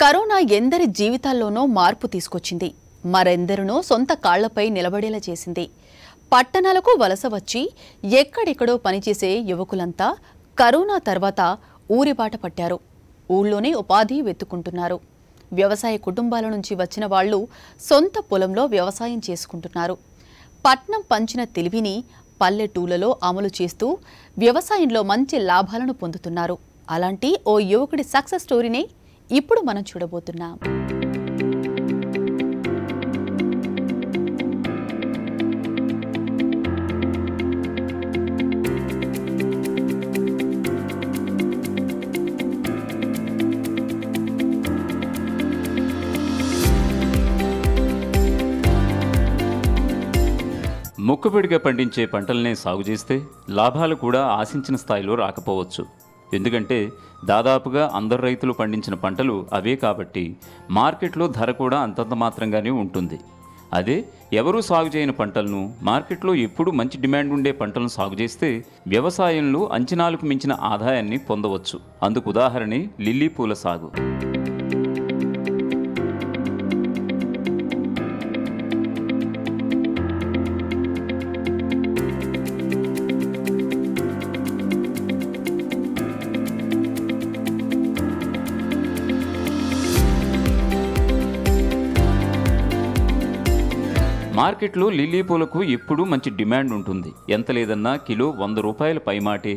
Corona ఎందరి జీవితాల్లోనో మార్పు తీసుకొచ్చింది. మరెందరినో సొంత కాళ్ళపై నిలబడేలా చేసింది. పట్టణాలకు వలస వచ్చి ఎక్కడెక్కడో పనిచేసే యువకులంతా కరోనా తర్వాత ఊరిబాట పట్టారు. ఊళ్ళోనే ఉపాధి వెతుక్కుంటున్నారు. వ్యవసాయ కుటుంబాల నుంచి వచ్చిన వాళ్ళు సొంత పొలంలో వ్యవసాయం చేసుకుంటున్నారు. పట్నం పంచిన తెలివిని పల్లెటూళ్ళలో అమలు చేస్తూ వ్యవసాయంలో మంచి లాభాలను పొందుతున్నారు. అలాంటి ఓ యువకుడి సక్సెస్ స్టోరీనే ఇప్పుడు మనం చూడబోతున్నాం. మొక్కుబడిగా పండించే పంటలనే సాగు చేస్తే లాభాలు కూడా ఆశించిన స్థాయిలో రాకపోవచ్చు. ఎందుకంటే దాదాపుగా అందరు రైతులు పండించిన పంటలు అవే కాబట్టి మార్కెట్లో ధర కూడా అంతంత మాత్రంగానే ఉంటుంది. అదే ఎవరూ సాగు చేయని పంటలను మార్కెట్లో ఎప్పుడూ మంచి డిమాండ్ ఉండే పంటలను సాగు చేస్తే వ్యవసాయంలో అంచనాలకు మించిన ఆదాయాన్ని పొందవచ్చు. అందుకు ఉదాహరణే లిల్లీ పూల సాగు. మార్కెట్లో లిల్లీ పూలకు ఎప్పుడూ మంచి డిమాండ్ ఉంటుంది. ఎంత లేదన్నా కిలో వంద రూపాయల పైమాటే.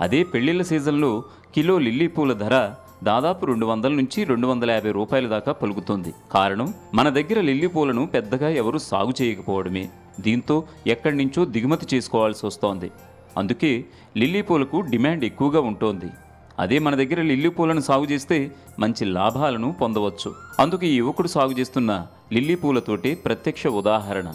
అదే పెళ్ళిళ్ళ సీజన్లో కిలో లిల్లీ పూల ధర దాదాపు రెండు వందల నుంచి రెండు వందల యాభై రూపాయల దాకా పలుకుతుంది. కారణం మన దగ్గర లిల్లీ పూలను పెద్దగా ఎవరూ సాగు చేయకపోవడమే. దీంతో ఎక్కడి నుంచో దిగుమతి చేసుకోవాల్సి వస్తోంది. అందుకే లిల్లీ పూలకు డిమాండ్ ఎక్కువగా ఉంటోంది. అదే మన దగ్గర లిల్లీ పూలను సాగు చేస్తే మంచి లాభాలను పొందవచ్చు. అందుకు ఈ యువకుడు సాగు చేస్తున్న లిల్లీ పూలతోటి ప్రత్యక్ష ఉదాహరణ.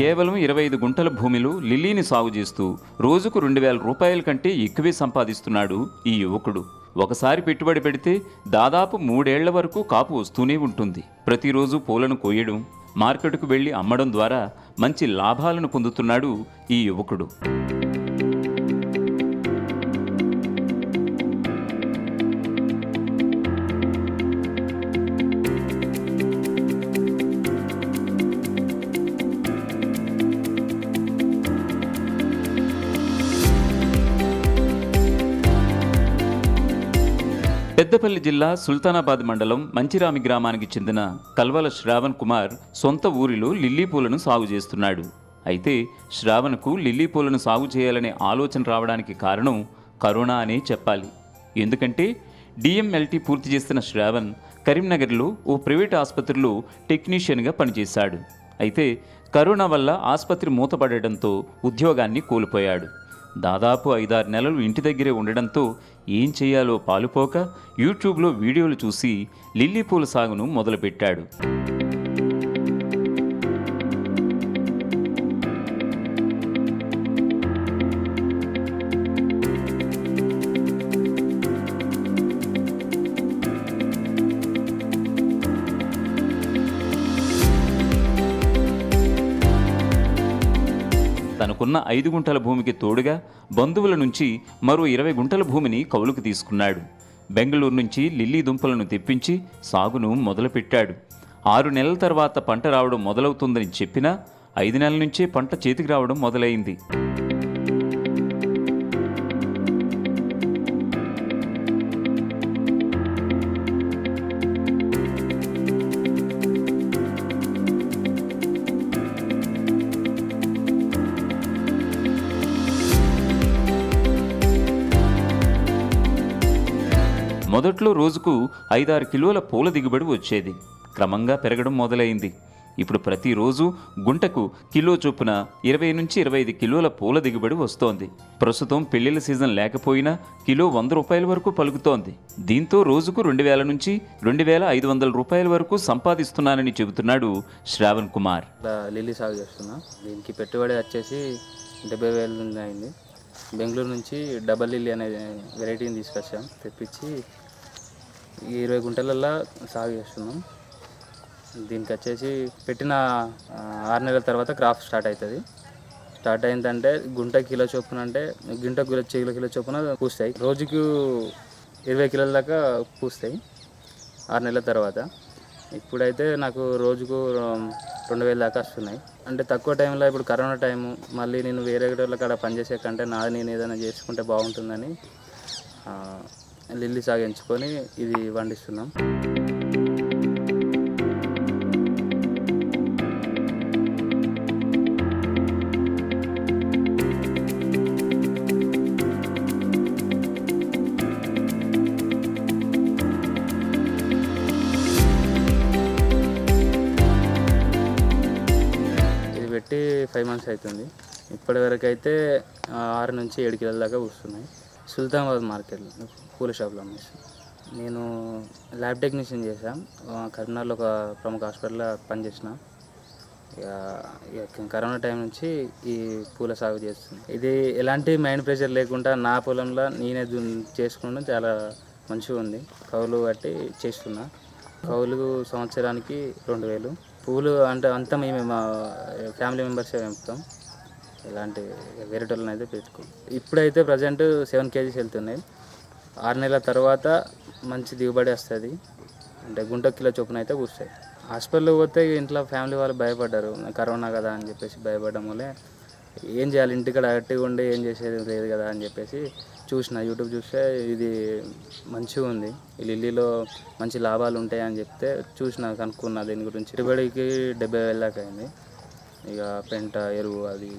కేవలం ఇరవై ఐదు గుంటల భూమిలో లిల్లీని సాగు చేస్తూ రోజుకు రెండు వేల రూపాయల కంటే ఎక్కువే సంపాదిస్తున్నాడు ఈ యువకుడు. ఒకసారి పెట్టుబడి పెడితే దాదాపు మూడేళ్ళ వరకు కాపు వస్తూనే ఉంటుంది. ప్రతిరోజు పూలను కోయడం మార్కెట్కు వెళ్ళి అమ్మడం ద్వారా మంచి లాభాలను పొందుతున్నాడు ఈ యువకుడు. పెద్దపల్లి జిల్లా సుల్తానాబాద్ మండలం మంచిరామి గ్రామానికి చెందిన కల్వల శ్రావణ్ కుమార్ సొంత ఊరిలో లిల్లీ పూలను సాగు చేస్తున్నాడు. అయితే శ్రావణ్కు లిల్లీ పూలను సాగు చేయాలనే ఆలోచన రావడానికి కారణం కరోనా అనే చెప్పాలి. ఎందుకంటే డిఎంఎల్టీ పూర్తి చేసిన శ్రావణ్ కరీంనగర్లో ఓ ప్రైవేట్ ఆసుపత్రిలో టెక్నీషియన్గా పనిచేశాడు. అయితే కరోనా వల్ల ఆసుపత్రి మూతపడడంతో ఉద్యోగాన్ని కోల్పోయాడు. దాదాపు ఐదారు నెలలు ఇంటి దగ్గరే ఉండడంతో ఏం చేయాలో పాలుపోక యూట్యూబ్లో వీడియోలు చూసి లిల్లీ పూల సాగును మొదలుపెట్టాడు. తనకున్న ఐదు గుంటల భూమికి తోడుగా బంధువుల నుంచి మరో ఇరవై గుంటల భూమిని కౌలుకు తీసుకున్నాడు. బెంగళూరు నుంచి లిల్లీ దుంపలను తెప్పించి సాగును మొదలుపెట్టాడు. ఆరు నెలల తర్వాత పంట రావడం మొదలవుతుందని చెప్పినా ఐదు నెలల నుంచే పంట చేతికి రావడం మొదలైంది. మొదట్లో రోజుకు ఐదారు కిలోల పూల దిగుబడి వచ్చేది. క్రమంగా పెరగడం మొదలైంది. ఇప్పుడు ప్రతిరోజు గుంటకు కిలో చొప్పున ఇరవై నుంచి ఇరవై ఐదు కిలోల పూల దిగుబడి వస్తోంది. ప్రస్తుతం పెళ్ళిళ్ళ సీజన్ లేకపోయినా కిలో వంద రూపాయల వరకు పలుకుతోంది. దీంతో రోజుకు రెండు వేల నుంచి రెండు వేల ఐదు వందల రూపాయల వరకు సంపాదిస్తున్నానని చెబుతున్నాడు శ్రావణ్ కుమార్. లిల్లీ సాగు చేస్తున్నా. దీనికి పెట్టుబడి వచ్చేసి డెబ్బై వేలు అయింది. బెంగళూరు నుంచి డబల్ ఇల్లి అనే వెరైటీని తీసుకొచ్చాం. తెప్పించి ఇరవై గుంటలల్లో సాగు చేస్తున్నాం. దీనికి వచ్చేసి పెట్టిన ఆరు నెలల తర్వాత క్రాప్ స్టార్ట్ అవుతుంది. స్టార్ట్ అయిందంటే గుంట కిలో చొప్పున అంటే గుంట కిలో కిలో కిలో చొప్పున పూస్తాయి. రోజుకు ఇరవై కిలోల దాకా పూస్తాయి ఆరు నెలల తర్వాత. ఇప్పుడైతే నాకు రోజుకు రెండు వేల దాకా వస్తున్నాయి. అంటే తక్కువ టైంలో ఇప్పుడు కరోనా టైము మళ్ళీ నేను వేరే వాళ్ళ కాడ పనిచేసే కంటే నాది నేను ఏదైనా చేసుకుంటే బాగుంటుందని లిల్లీ సాగించుకొని ఇది పండిస్తున్నాం పెట్టి ఫైవ్ మంత్స్ అవుతుంది ఇప్పటి వరకు అయితే ఆరు నుంచి ఏడు కిలోల దాకా వస్తున్నాయి సుల్తానాబాద్ మార్కెట్లో పూల షాప్లో అమ్మేసి. నేను ల్యాబ్ టెక్నీషియన్ చేశాను కరీంనగర్లో ఒక ప్రముఖ హాస్పిటల్లో పనిచేసిన. ఇక ఇక కరోనా టైం నుంచి ఈ పూల సాగు చేస్తుంది. ఇది ఎలాంటి మైండ్ ప్రెషర్ లేకుండా నా పొలంలో నేనే దున్- చేసుకోవడం చాలా మంచిగా ఉంది. కౌలు కట్టి చేస్తున్నా. కౌలు సంవత్సరానికి రెండు వేలు. పూలు అంటే అంతా మేము మా ఫ్యామిలీ మెంబర్సే పెంపుతాం ఇలాంటి వేరేటోళ్ళని అయితే పెట్టుకో ఇప్పుడైతే ప్రజెంట్ సెవెన్ కేజీస్ వెళ్తున్నాయి. ఆరు నెలల తర్వాత మంచి దిగుబడి వస్తుంది. అంటే గుంట కిలో చొప్పున అయితే కూర్చాయి. హాస్పిటల్కి పోతే ఇంట్లో ఫ్యామిలీ వాళ్ళు భయపడ్డారు. కరోనా కదా అని చెప్పేసి భయపడడం వల్లే ఏం చేయాలి? ఇంటికాడ అట్టి ఉండి ఏం చేసేది లేదు కదా అని చెప్పేసి చూసిన యూట్యూబ్ చూస్తే ఇది మంచిగా ఉంది. ఈ లిల్లీలో మంచి లాభాలు ఉంటాయి అని చెప్తే చూసిన కనుక్కున్నా దీని గురించి. పెట్టుబడికి డెబ్బై వేల దాకా అయింది. ఇక పెంట ఎరువు అది